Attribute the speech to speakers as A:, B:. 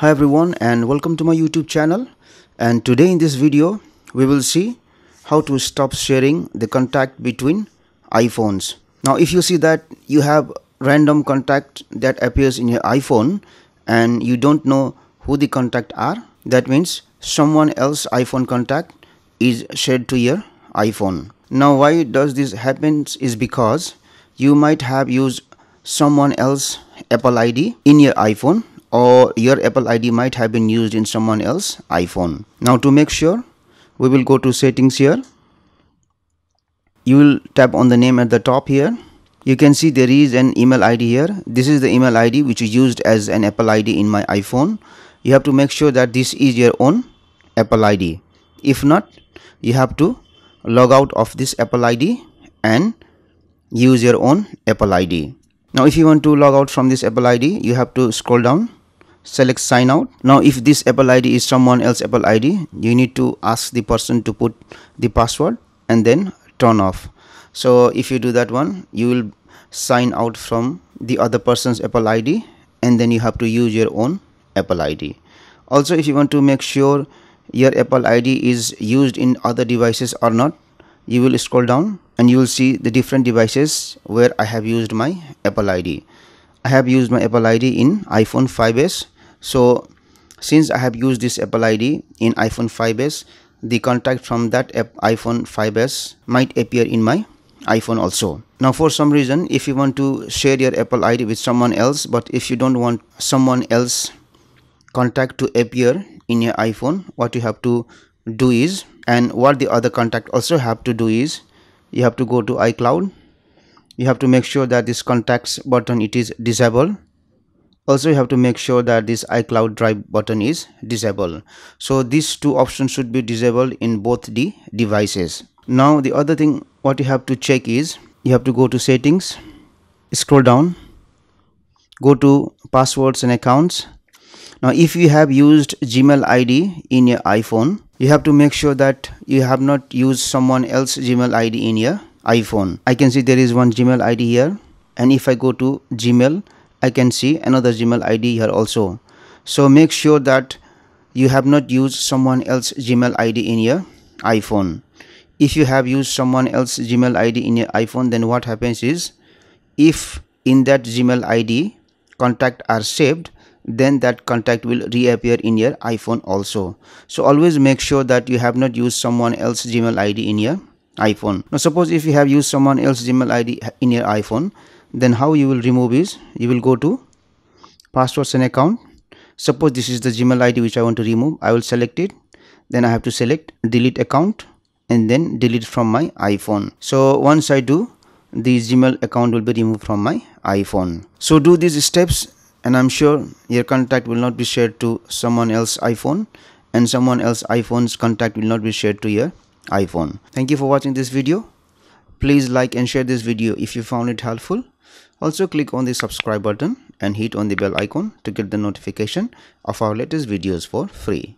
A: Hi everyone and welcome to my YouTube channel and today in this video we will see how to stop sharing the contact between iPhones. Now if you see that you have random contact that appears in your iPhone and you don't know who the contact are that means someone else iPhone contact is shared to your iPhone. Now why does this happens is because you might have used someone else Apple ID in your iPhone or your Apple ID might have been used in someone else iPhone. Now to make sure we will go to settings here. You will tap on the name at the top here. You can see there is an email ID here. This is the email ID which is used as an Apple ID in my iPhone. You have to make sure that this is your own Apple ID. If not, you have to log out of this Apple ID and use your own Apple ID. Now if you want to log out from this Apple ID, you have to scroll down select sign out. Now if this apple id is someone else apple id you need to ask the person to put the password and then turn off. So if you do that one you will sign out from the other person's apple id and then you have to use your own apple id also if you want to make sure your apple id is used in other devices or not you will scroll down and you will see the different devices where i have used my apple id i have used my apple id in iphone 5s so since i have used this apple id in iphone 5s the contact from that iphone 5s might appear in my iphone also. Now for some reason if you want to share your apple id with someone else but if you don't want someone else contact to appear in your iphone what you have to do is and what the other contact also have to do is you have to go to icloud. You have to make sure that this contacts button it is disabled also you have to make sure that this iCloud Drive button is disabled. So these two options should be disabled in both the devices. Now the other thing what you have to check is you have to go to settings, scroll down, go to passwords and accounts. Now if you have used Gmail ID in your iPhone, you have to make sure that you have not used someone else Gmail ID in your iPhone. I can see there is one Gmail ID here and if I go to Gmail I can see another Gmail ID here also. So make sure that you have not used someone else Gmail ID in your iPhone. If you have used someone else Gmail ID in your iPhone then what happens is if in that Gmail ID contact are saved then that contact will reappear in your iPhone also. So always make sure that you have not used someone else Gmail ID in your iPhone. Now suppose if you have used someone else Gmail ID in your iPhone then how you will remove is you will go to passwords and account. Suppose this is the gmail id which i want to remove i will select it. Then i have to select delete account and then delete from my iphone. So once i do the gmail account will be removed from my iphone. So do these steps and i'm sure your contact will not be shared to someone else iphone and someone else iphone's contact will not be shared to your iphone. Thank you for watching this video. Please like and share this video if you found it helpful also click on the subscribe button and hit on the bell icon to get the notification of our latest videos for free.